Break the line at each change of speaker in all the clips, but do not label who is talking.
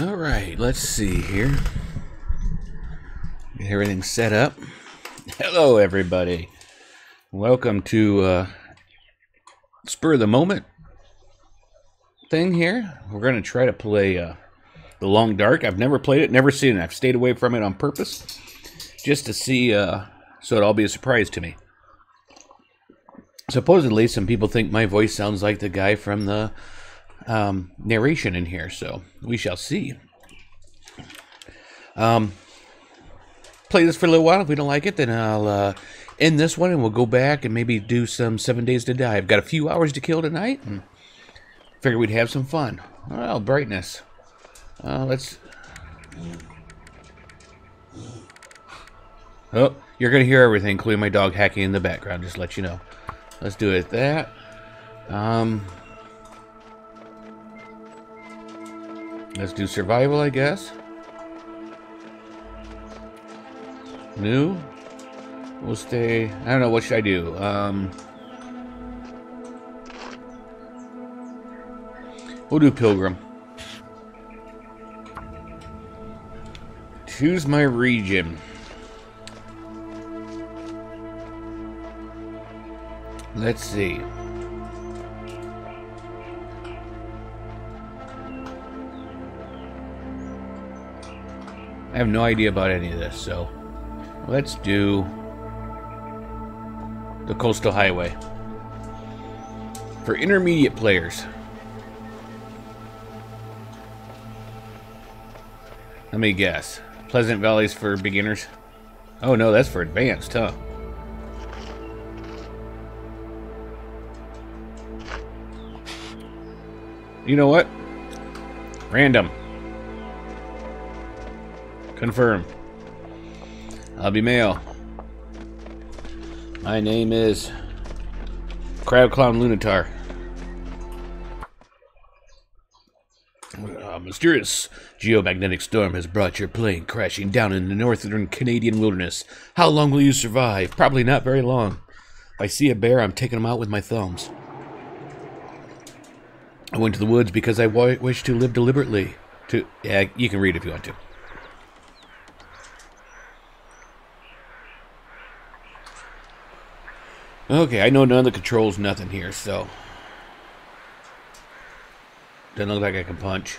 All right, let's see here. Get everything set up. Hello, everybody. Welcome to uh, Spur of the Moment thing here. We're going to try to play uh, The Long Dark. I've never played it, never seen it. I've stayed away from it on purpose just to see, uh, so it'll all be a surprise to me. Supposedly, some people think my voice sounds like the guy from the um, narration in here, so we shall see. Um, play this for a little while. If we don't like it, then I'll uh, end this one and we'll go back and maybe do some Seven Days to Die. I've got a few hours to kill tonight and figured we'd have some fun. Well, brightness. Uh, let's. Oh, you're going to hear everything, including my dog hacking in the background, just let you know. Let's do it that. Um, Let's do survival, I guess. New. We'll stay. I don't know. What should I do? Um, we'll do Pilgrim. Choose my region. Let's see. I have no idea about any of this, so let's do the Coastal Highway. For intermediate players. Let me guess. Pleasant Valleys for beginners? Oh no, that's for advanced, huh? You know what? Random. Confirm. I'll be male. My name is Crab Clown Lunitar. A mysterious geomagnetic storm has brought your plane crashing down in the northern Canadian wilderness. How long will you survive? Probably not very long. If I see a bear, I'm taking him out with my thumbs. I went to the woods because I wish to live deliberately. To yeah, you can read if you want to. Okay, I know none of the controls, nothing here, so. Doesn't look like I can punch.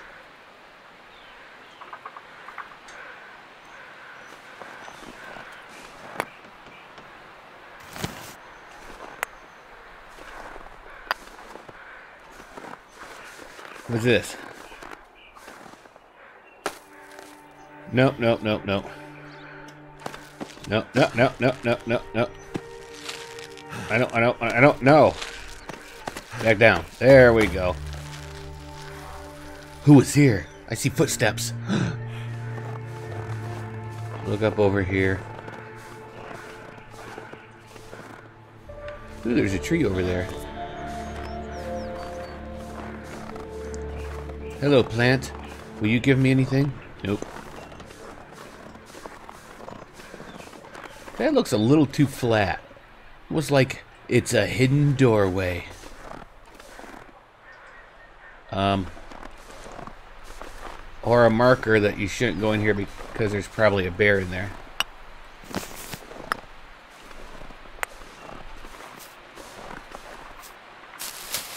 What's this? Nope, nope, nope, nope. Nope, nope, nope, nope, nope, nope, nope. I don't, I don't, I don't know. Back down. There we go. Who is here? I see footsteps. Look up over here. Ooh, there's a tree over there. Hello, plant. Will you give me anything? Nope. That looks a little too flat was like it's a hidden doorway. Um, or a marker that you shouldn't go in here because there's probably a bear in there.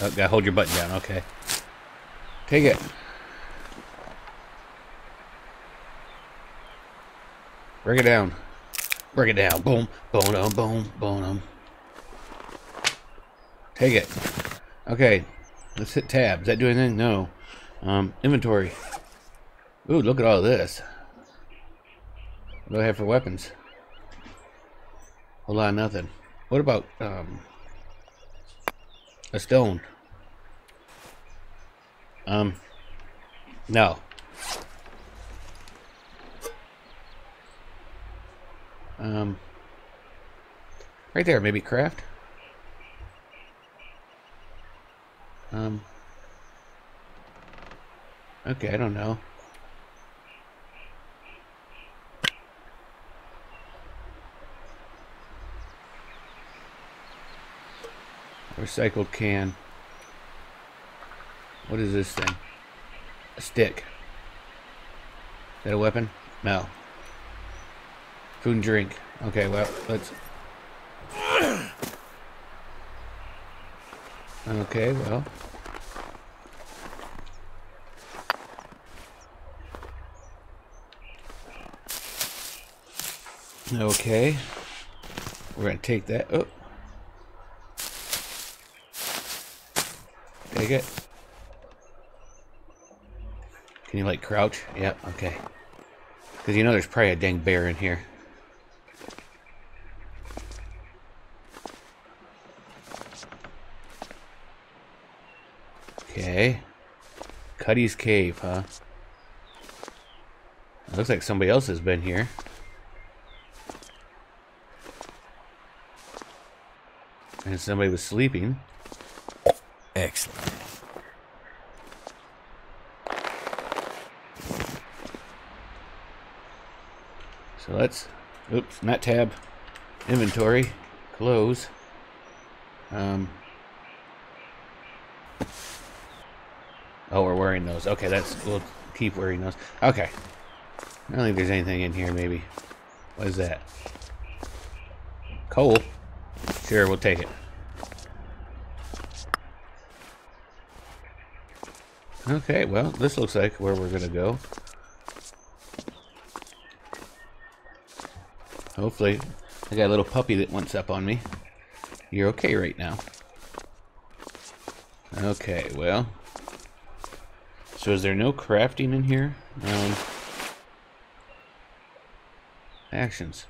Oh, gotta hold your button down. Okay. Take it. Break it down. Break it down. Boom, Boom. Boom. Boom. Boom. Take it. Okay. Let's hit tab. Does that do anything? No. Um, inventory. Ooh, look at all this. What do I have for weapons? A lot of nothing. What about, um, a stone? Um, no. Um, right there, maybe craft? Um. Okay, I don't know. Recycled can. What is this thing? A stick. Is that a weapon? No. Food and drink. Okay, well, let's... Okay, well... Okay. We're going to take that. Oh. Take it. Can you, like, crouch? Yep, okay. Because you know there's probably a dang bear in here. Okay. Cuddy's Cave, huh? It looks like somebody else has been here. And somebody was sleeping.
Excellent.
So let's, oops, not tab, inventory, close. Um, oh, we're wearing those. Okay, that's, we'll keep wearing those. Okay. I don't think there's anything in here, maybe. What is that? Coal? Sure, we'll take it. Okay, well, this looks like where we're gonna go. Hopefully, I got a little puppy that wants up on me. You're okay right now. Okay, well. So is there no crafting in here? Um, actions.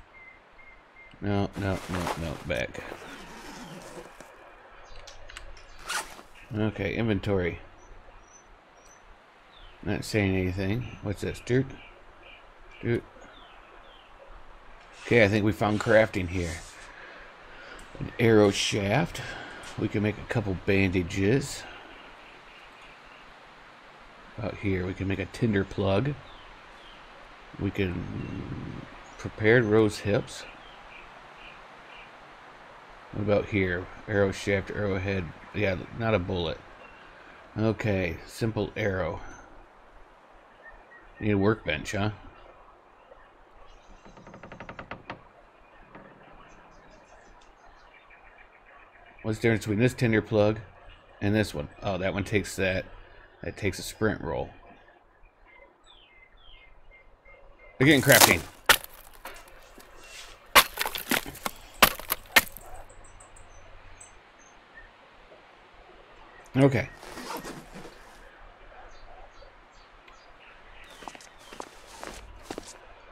No, no, no, no, back. Okay, inventory. Not saying anything. What's this? Dirt? Dirt. Okay, I think we found crafting here. An arrow shaft. We can make a couple bandages. Out here, we can make a tinder plug. We can prepared rose hips. What about here? Arrow shaft, arrowhead. Yeah, not a bullet. Okay, simple arrow. Need a workbench, huh? What's the difference between this tinder plug and this one? Oh, that one takes that. That takes a sprint roll. Again, crafting. Okay.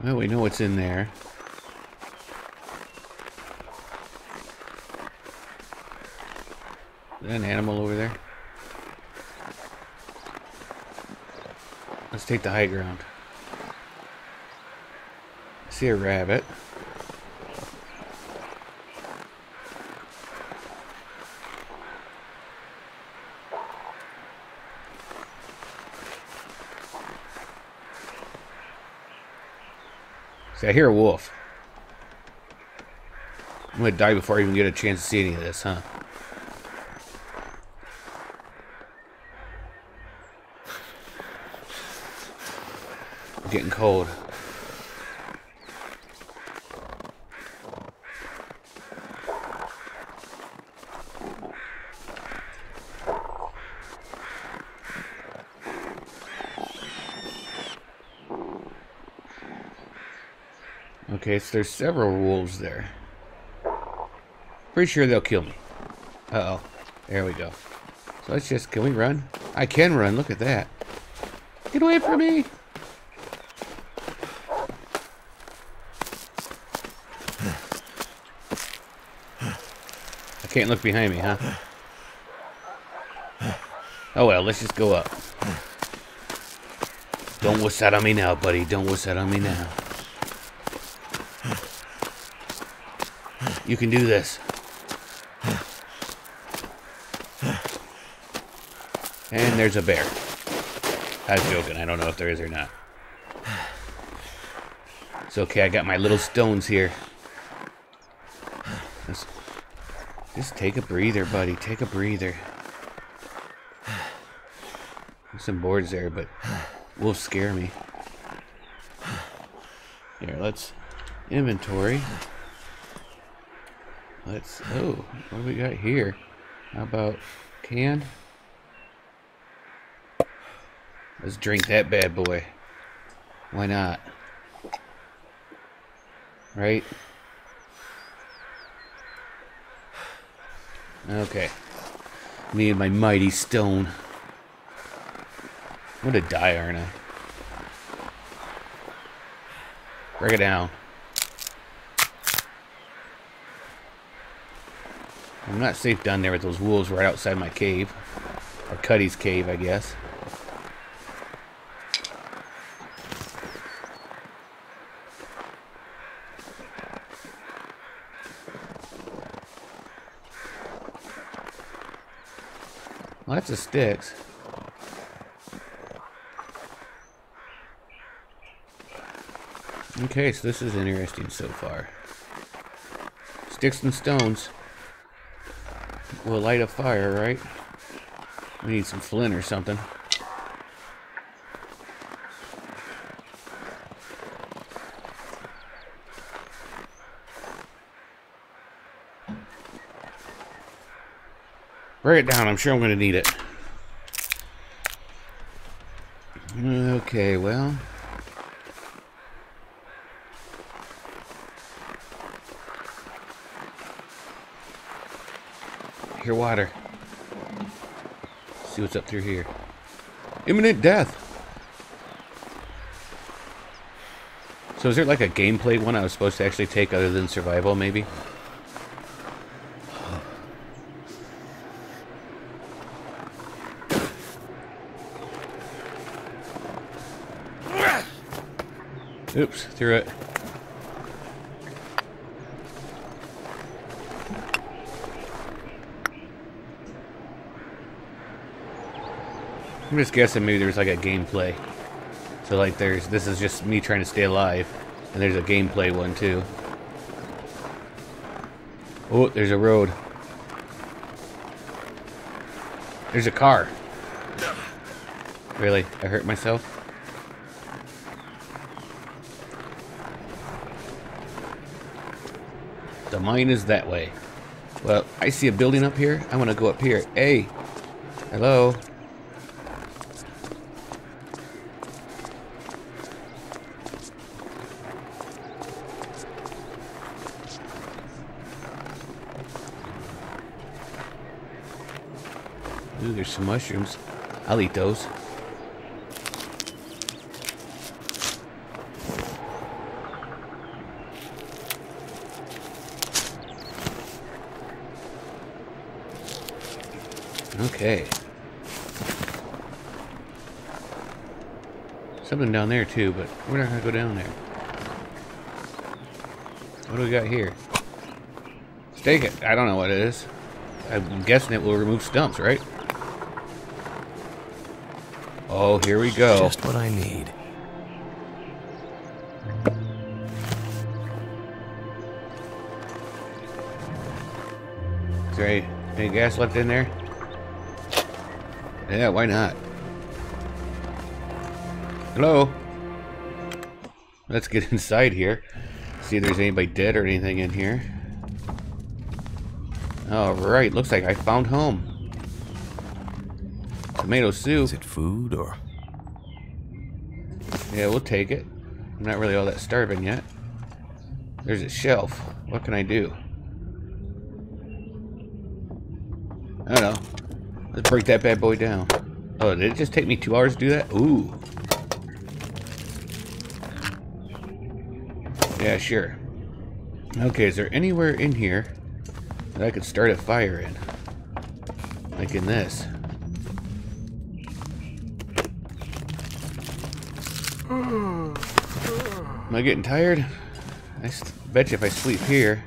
Well, we know what's in there. Is that an animal over there? Let's take the high ground. I see a rabbit. See, I hear a wolf. I'm gonna die before I even get a chance to see any of this, huh? Getting cold. Okay, so there's several wolves there. Pretty sure they'll kill me. Uh-oh. There we go. So let's just, can we run? I can run, look at that. Get away from me! Can't look behind me, huh? Oh well, let's just go up. Don't wuss out on me now, buddy. Don't wuss out on me now. You can do this. And there's a bear. I was joking. I don't know if there is or not. It's okay. I got my little stones here. Just, just take a breather, buddy. Take a breather. There's some boards there, but wolves scare me. Here, let's inventory. Let's, oh, what do we got here? How about can? Let's drink that bad boy. Why not? Right? Okay. Me and my mighty stone. I'm gonna die, aren't I? Break it down. I'm not safe down there with those wolves right outside my cave. Or Cuddy's cave, I guess. Lots of sticks. Okay, so this is interesting so far. Sticks and stones will light a fire, right? We need some flint or something. Break it down. I'm sure I'm going to need it. Okay, well. Here, water. see what's up through here. Imminent death. So is there like a gameplay one I was supposed to actually take other than survival, maybe? Oops, threw it. I'm just guessing maybe there's like a gameplay. So like there's this is just me trying to stay alive. And there's a gameplay one too. Oh, there's a road. There's a car. Really? I hurt myself? The mine is that way. Well, I see a building up here. I want to go up here. Hey. Hello. Ooh, there's some mushrooms. I'll eat those. Okay. Something down there too, but we're not gonna go down there. What do we got here? Stake it. I don't know what it is. I'm guessing it will remove stumps, right? Oh, here we go.
Just what I need.
Is there any, any gas left in there? Yeah, why not? Hello? Let's get inside here. See if there's anybody dead or anything in here. Alright, looks like I found home. Tomato soup.
Is it food or
Yeah, we'll take it. I'm not really all that starving yet. There's a shelf. What can I do? I don't know. Let's break that bad boy down. Oh, did it just take me two hours to do that? Ooh. Yeah, sure. Okay, is there anywhere in here that I could start a fire in? Like in this. Am I getting tired? I bet you if I sleep here.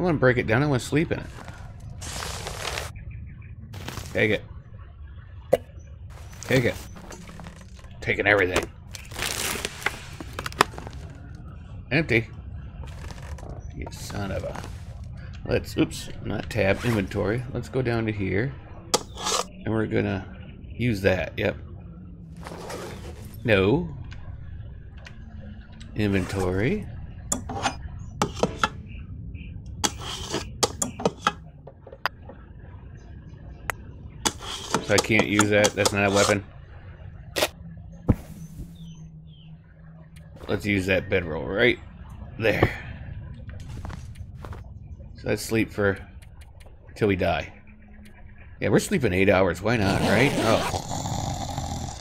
I want to break it down. I want to sleep in it. Take it. Take it. Taking everything. Empty. You son of a. Let's, oops, not tab, inventory. Let's go down to here. And we're gonna use that, yep. No. Inventory. So I can't use that. That's not a weapon. Let's use that bedroll right there. So let's sleep for till we die. Yeah, we're sleeping eight hours. Why not, right? Oh.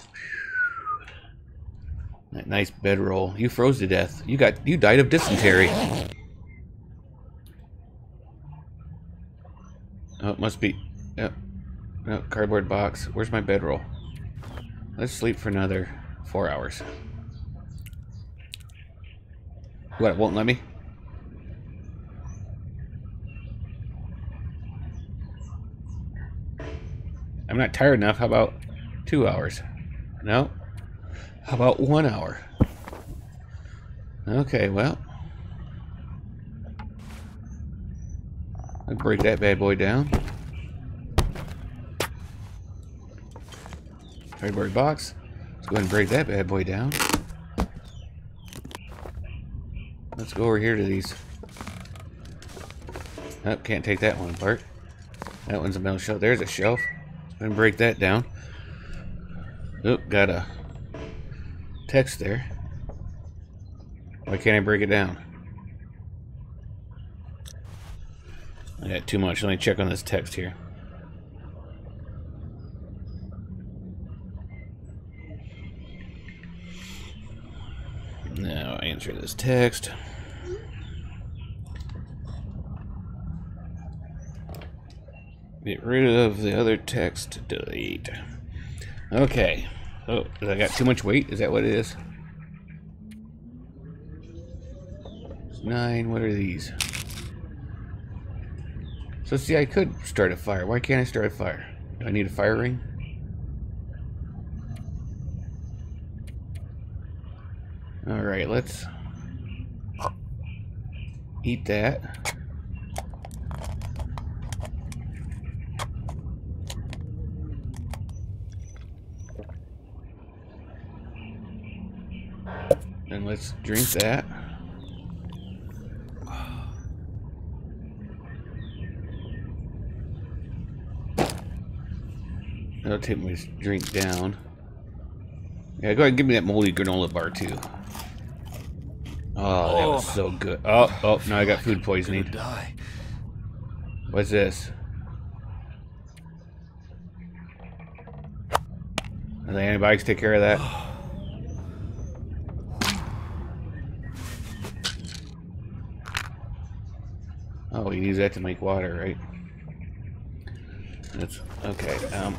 That nice bedroll. You froze to death. You got you died of dysentery. Oh, it must be. Yep. No, cardboard box. Where's my bedroll? Let's sleep for another four hours. What, it won't let me? I'm not tired enough. How about two hours? No? How about one hour? Okay, well. I'll break that bad boy down. Cardboard box. Let's go ahead and break that bad boy down. Let's go over here to these. Oh, can't take that one apart. That one's a metal shelf. There's a shelf. Let's break that down. Oop, got a text there. Why can't I break it down? I got too much. Let me check on this text here. Answer this text. Get rid of the other text. Delete. Okay. Oh, I got too much weight? Is that what it is? Nine. What are these? So see, I could start a fire. Why can't I start a fire? Do I need a fire ring? Alright, let's eat that. And let's drink that. That'll take my drink down. Yeah, go ahead and give me that moldy granola bar too. Oh, that was so good. Oh, oh, now I got food poisoning.
Die.
What's this? Are the antibiotics take care of that? Oh, you use that to make water, right? That's okay. Um.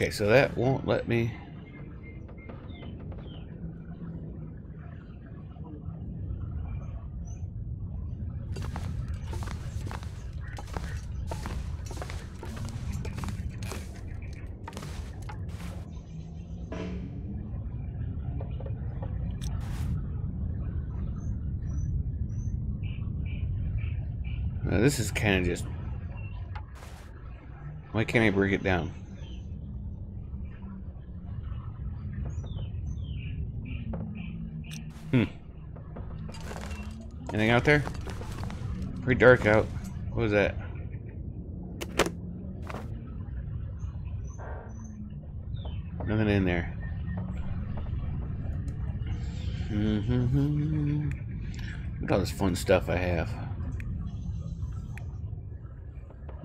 Okay, so that won't let me. Now, this is kind of just. Why can't I break it down? Hmm. Anything out there? Pretty dark out. What was that? Nothing in there. Mm-hmm. Look at all this fun stuff I have.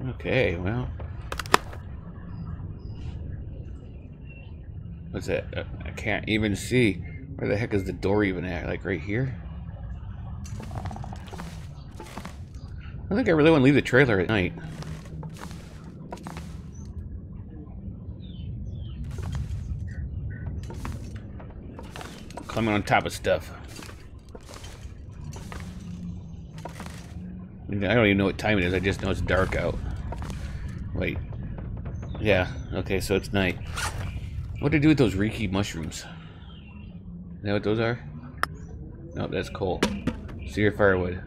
Okay, well. What's that? I can't even see. Where the heck is the door even at? Like right here? I think I really want to leave the trailer at night. Climbing on top of stuff. I don't even know what time it is. I just know it's dark out. Wait. Yeah. Okay, so it's night. What do do with those reishi mushrooms? know what those are? Nope, that's coal. your firewood.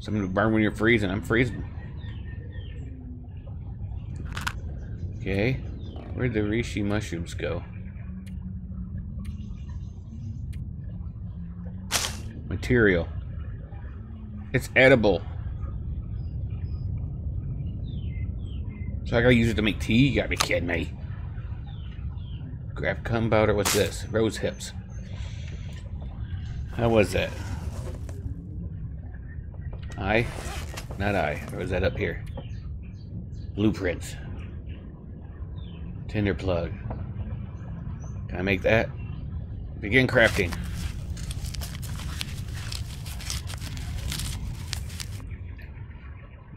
Something to burn when you're freezing. I'm freezing. Okay. Where'd the reishi mushrooms go? Material. It's edible. So I gotta use it to make tea? You gotta be kidding me. Grab cum powder. What's this? Rose hips. How was that? I? Not I. Or was that up here? Blueprints. Tinder plug. Can I make that? Begin crafting.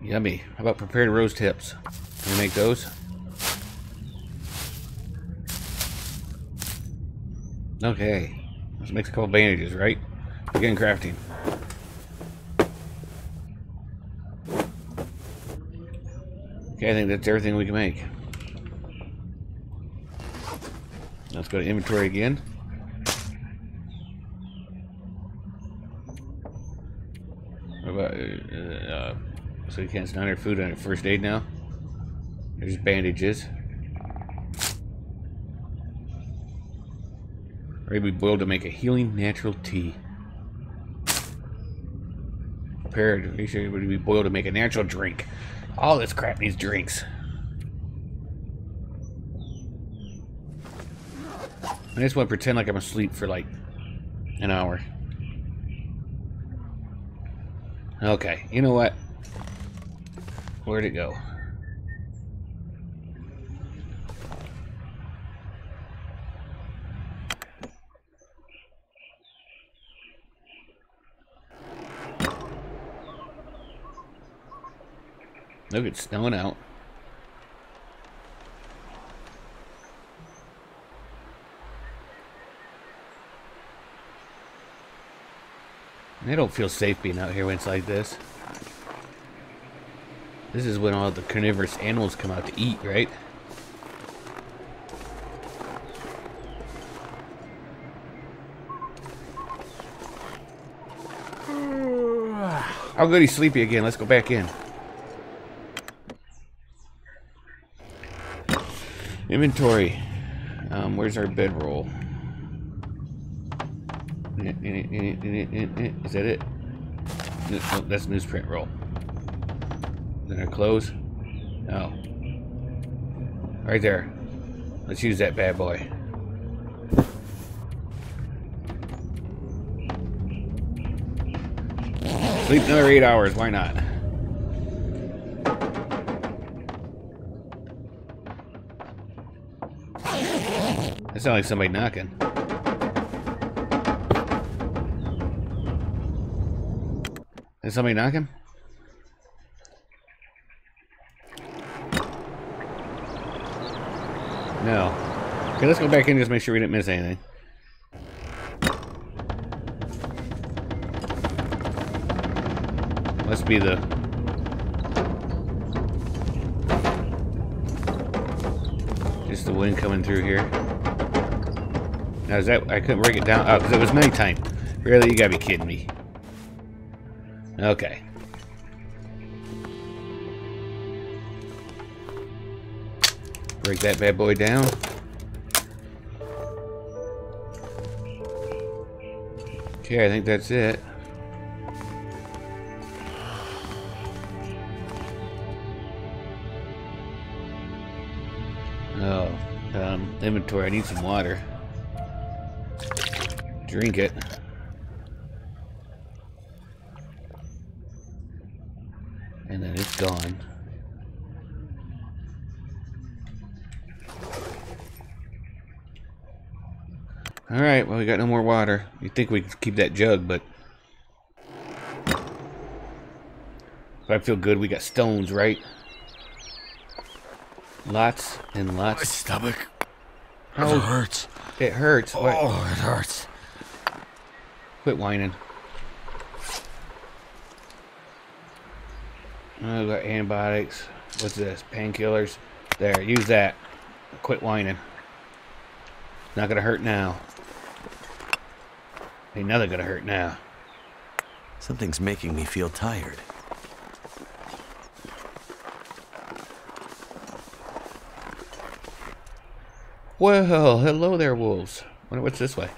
Yummy. How about prepared rose hips? Can we make those? Okay. Let's make a couple bandages, right? Begin crafting. Okay, I think that's everything we can make. Let's go to inventory again. What about, uh, uh, so you can't stand your food on your first aid now? There's bandages. To boiled to make a healing natural tea. Prepared. Make sure it be boiled to make a natural drink. All this crap needs drinks. I just want to pretend like I'm asleep for like an hour. Okay, you know what? Where'd it go? Look, it's snowing out. I don't feel safe being out here when it's like this. This is when all the carnivorous animals come out to eat, right? Oh, good, he's sleepy again. Let's go back in. Inventory. Um, where's our bedroll? Is that it? That's newsprint roll. That our clothes? No. Right there. Let's use that bad boy. Sleep another eight hours, why not? That sounds like somebody knocking. Is somebody knocking? No. Okay, let's go back in and just make sure we didn't miss anything. Must be the... Just the wind coming through here. Now, is that... I couldn't break it down. Oh, because it was nighttime. Really? You gotta be kidding me. Okay. Break that bad boy down. Okay, I think that's it. Oh, um, inventory. I need some water. Drink it. And then it's gone. Alright, well we got no more water. You'd think we could keep that jug, but... If I feel good, we got stones, right? Lots and lots.
My stomach.
How
It hurts.
it hurts. What?
Oh, it hurts.
Quit whining. I got antibiotics. What's this? Painkillers. There, use that. Quit whining. Not gonna hurt now. Ain't nothing gonna hurt now.
Something's making me feel tired.
Well, hello there, wolves. Wonder what's this way.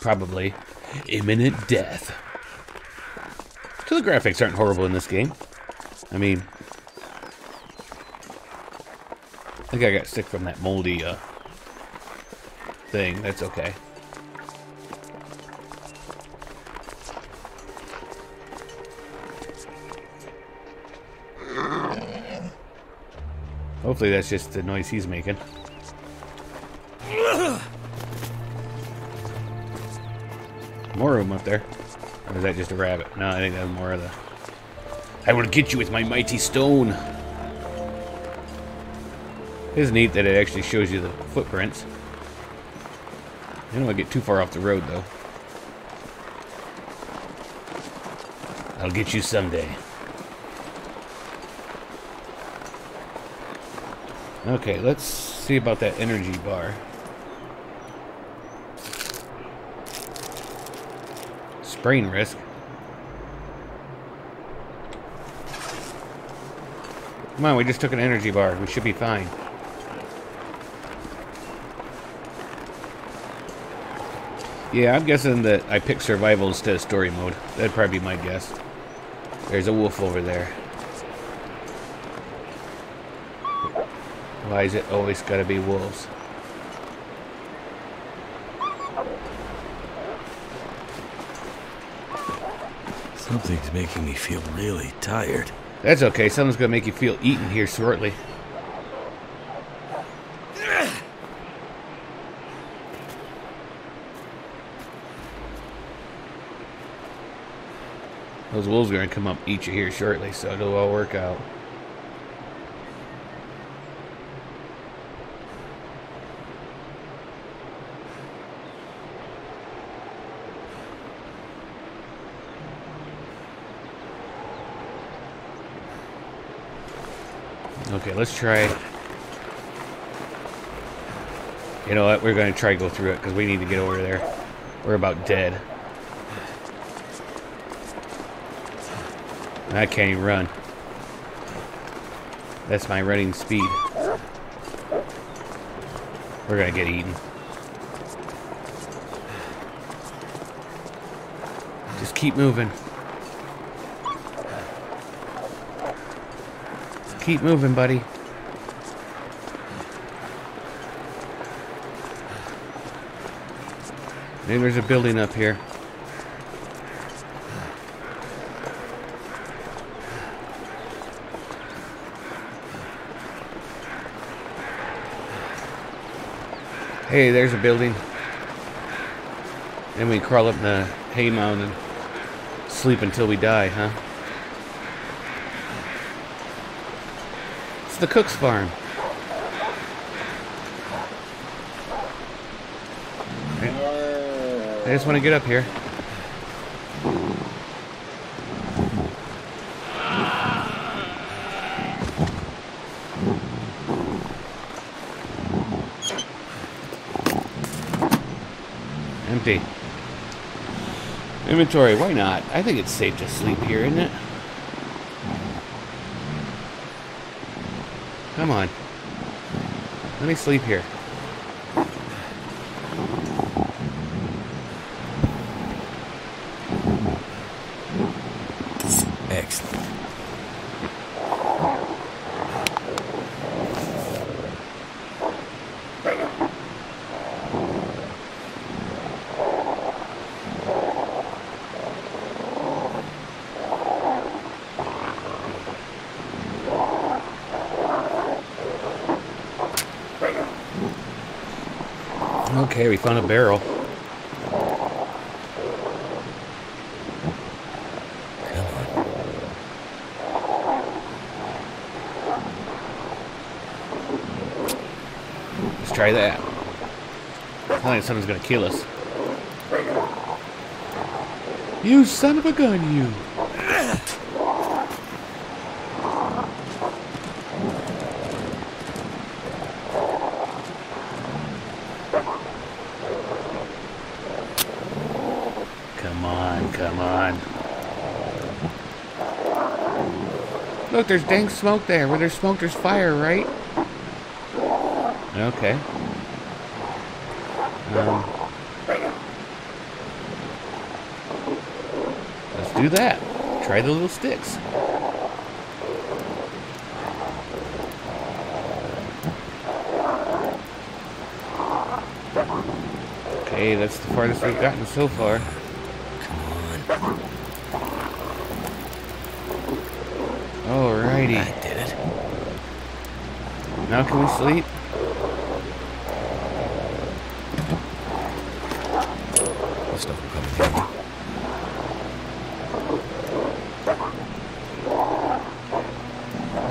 Probably imminent death. So the graphics aren't horrible in this game. I mean, I think I got sick from that moldy uh, thing. That's okay. Hopefully that's just the noise he's making. Them up there. Or is that just a rabbit? No, I think that's more of the... I will get you with my mighty stone. It is neat that it actually shows you the footprints. I don't want to get too far off the road, though. I'll get you someday. Okay, let's see about that energy bar. Sprain risk. Come on, we just took an energy bar. We should be fine. Yeah, I'm guessing that I picked survival instead of story mode. That'd probably be my guess. There's a wolf over there. Why is it always gotta be wolves?
Something's making me feel really tired.
That's okay. Something's gonna make you feel eaten here shortly. Those wolves are gonna come up eat you here shortly, so it'll all work out. Okay, let's try. You know what? We're going to try to go through it because we need to get over there. We're about dead. I can't even run. That's my running speed. We're going to get eaten. Just keep moving. Keep moving, buddy. Maybe there's a building up here. Hey, there's a building. Then we crawl up in the hay mound and sleep until we die, huh? The cook's farm. I just want to get up here. Empty. Inventory, why not? I think it's safe to sleep here, isn't it? Come on. Let me sleep here.
Excellent.
Okay, we found a barrel.
Come on.
Let's try that. I think something's gonna kill us. You son of a gun, you! Come on, come on. Look, there's dank smoke there. Where there's smoke, there's fire, right? Okay. Um, let's do that. Try the little sticks. Okay, that's the farthest we've gotten so far. Alrighty.
I did it.
Now can we sleep?
This stuff will come in handy.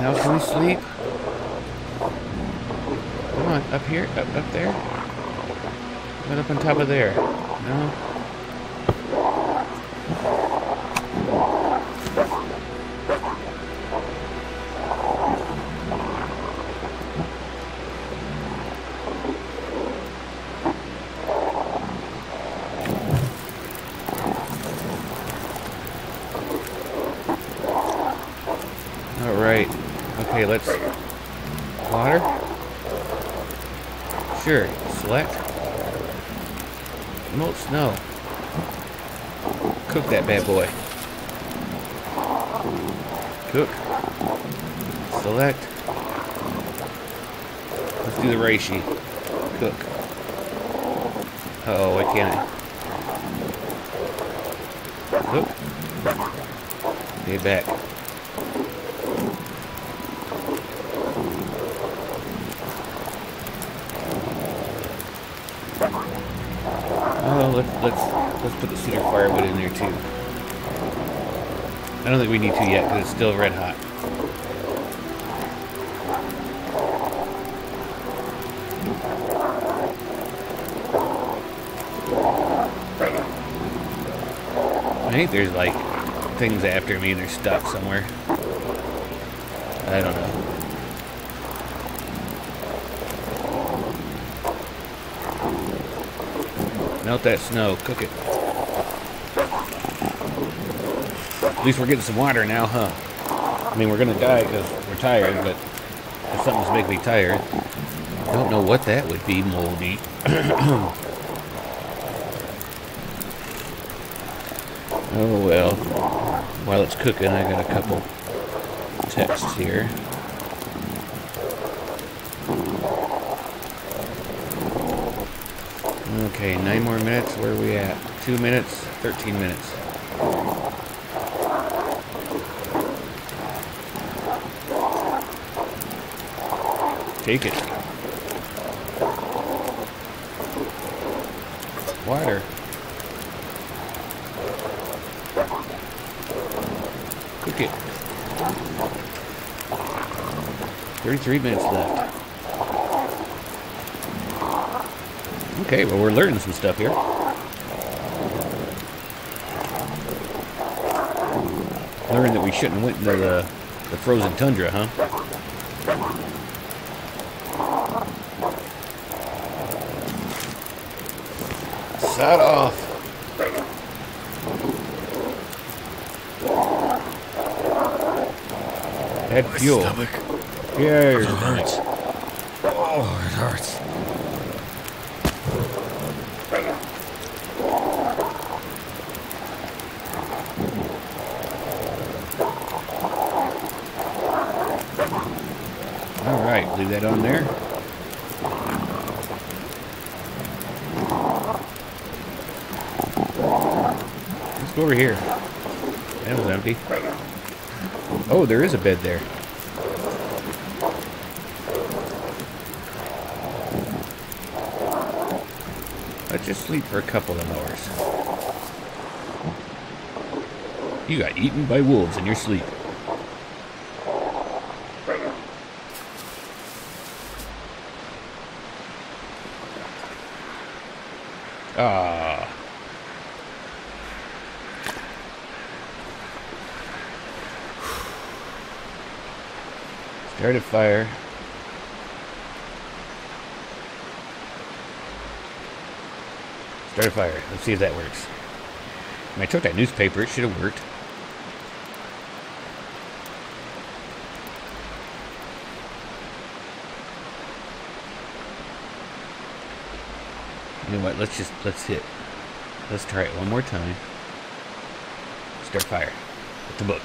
Now can we sleep? Come on, up here, up, up there. What up on top of there? No. Let's water. Sure. Select. Melt snow. Cook that bad boy. Cook. Select. Let's do the reishi. Cook. Uh oh, why can't I? Cook. Okay, back. Let's put the cedar firewood in there too. I don't think we need to yet because it's still red hot. I think there's like things after me and they're stuck somewhere. I don't know. Melt that snow, cook it. At least we're getting some water now, huh? I mean, we're gonna die because we're tired, but if something's making me tired, I don't know what that would be, moldy. oh well. While it's cooking, I got a couple texts here. Okay, nine more minutes. Where are we at? Two minutes, 13 minutes. Take it. Water. Cook it. 33 minutes left. Okay, well, we're learning some stuff here. Learned that we shouldn't went into the, the frozen tundra, huh? Sod off. Add
My
fuel.
stomach.
Yeah,
It hurts. Oh, it hurts.
All right, leave that on there. Over here. That was empty. Oh, there is a bed there. Let's just sleep for a couple of hours. You got eaten by wolves in your sleep. Start a fire. Start a fire. Let's see if that works. I, I took that newspaper. It should have worked. You know what? Let's just let's hit. Let's try it one more time. Start fire with the book.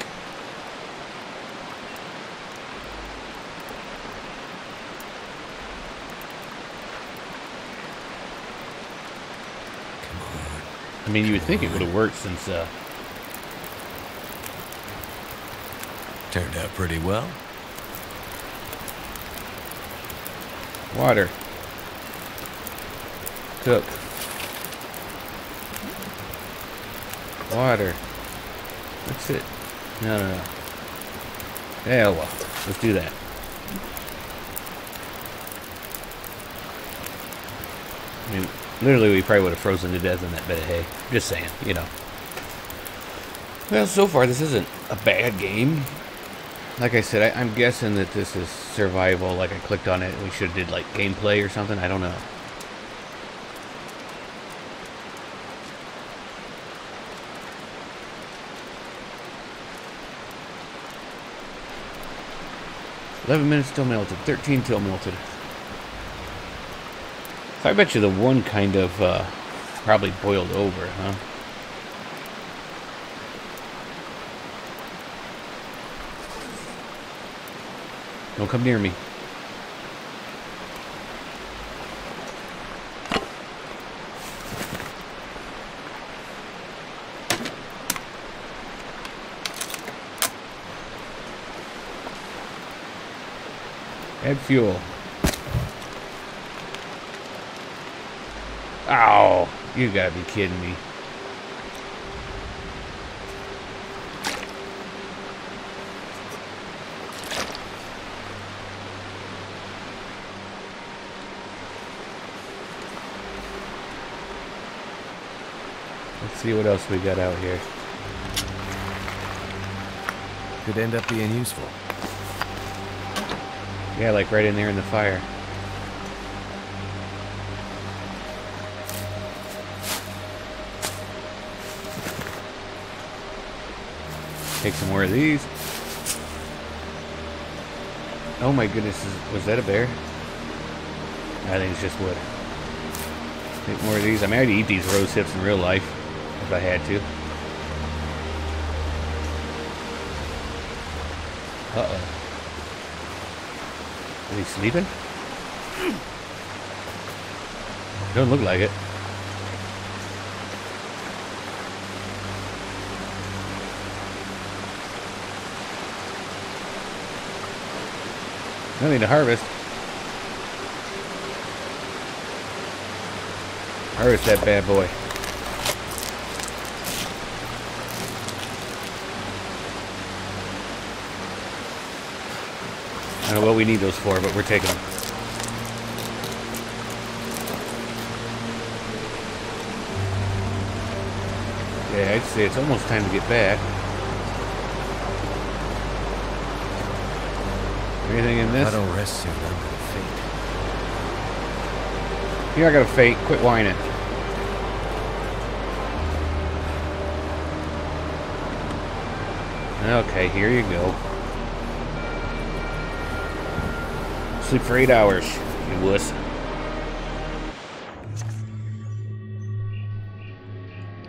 Mean, you would think it would have worked since uh,
Turned out pretty well.
water. Cook. Water. That's it. No, no, no. Yeah, well, let's do that. I mean, literally, we probably would have frozen to death in that bed of hay. Just saying, you know. Well, so far, this isn't a bad game. Like I said, I, I'm guessing that this is survival. Like I clicked on it, we should have did like gameplay or something. I don't know. Eleven minutes till melted. Thirteen till melted. So I bet you the one kind of uh, probably boiled over, huh? Don't come near me. Add fuel. You gotta be kidding me. Let's see what else we got out here.
Could end up being useful.
Yeah, like right in there in the fire. Take some more of these. Oh my goodness, is, was that a bear? I think it's just wood. Take more of these. I mean, I'd eat these rose hips in real life if I had to. Uh-oh. Is he sleeping? Don't look like it. Nothing to harvest. Harvest that bad boy. I don't know what we need those for, but we're taking them. Yeah, I'd say it's almost time to get back. Anything in
I don't rest soon. I'm gonna faint.
You're not gonna fake. Quit whining. Okay, here you go. Sleep for eight hours, you wuss.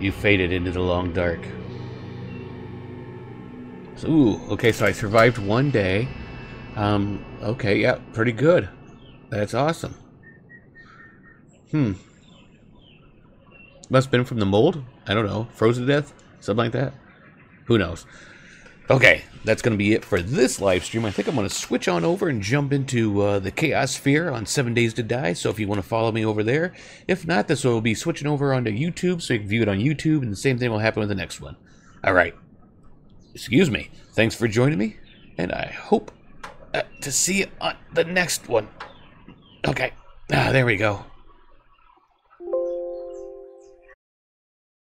You faded into the long dark. So, ooh, okay, so I survived one day. Um, okay, yeah, pretty good. That's awesome. Hmm. Must have been from the mold? I don't know. Frozen to death? Something like that? Who knows? Okay, that's going to be it for this live stream. I think I'm going to switch on over and jump into uh, the Chaos Sphere on 7 Days to Die, so if you want to follow me over there. If not, this will be switching over onto YouTube, so you can view it on YouTube, and the same thing will happen with the next one. Alright. Excuse me. Thanks for joining me, and I hope uh, to see on the next one. Okay. Ah, there we go.